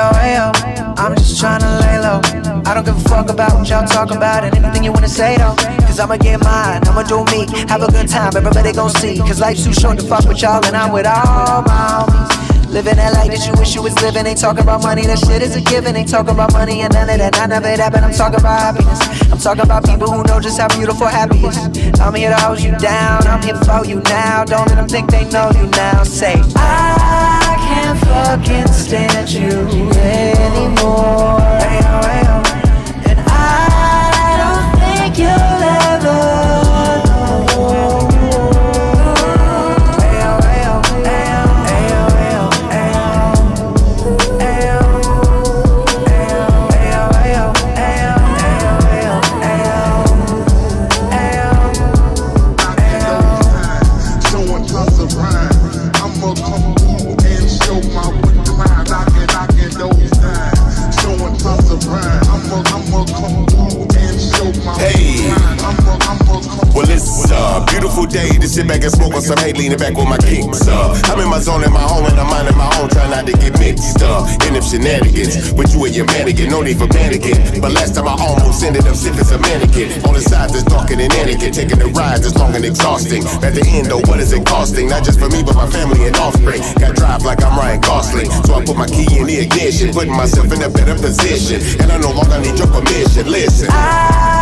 I'm just trying to lay low. I don't give a fuck about what y'all talk about and anything you wanna say though. Cause I'ma get mine, I'ma do me. Have a good time, everybody gon' see. Cause life's too short to fuck with y'all and I'm with all my homies. Living that life that you wish you was living. Ain't talking about money, that shit is a given. Ain't talking about money and none of that, none it happened. I'm talking about happiness. I'm talking about people who know just how beautiful happy is. I'm here to hold you down, I'm here for you now. Don't let them think they know you now. Say, I can't fucking stand you beautiful day to sit back and smoke on some hay, leaning back with my kicks up. I'm in my zone in my home and I'm minding my own, trying not to get mixed up in them shenanigans. With you and your mannequin, no need for panicking. But last time I almost ended up as a mannequin. On the side that's darker than etiquette, taking the ride that's long and exhausting. At the end, though, what is it costing? Not just for me, but my family and offspring. Got drive like I'm Ryan Gosling, so I put my key in the ignition, putting myself in a better position. And I no longer need your permission. Listen. I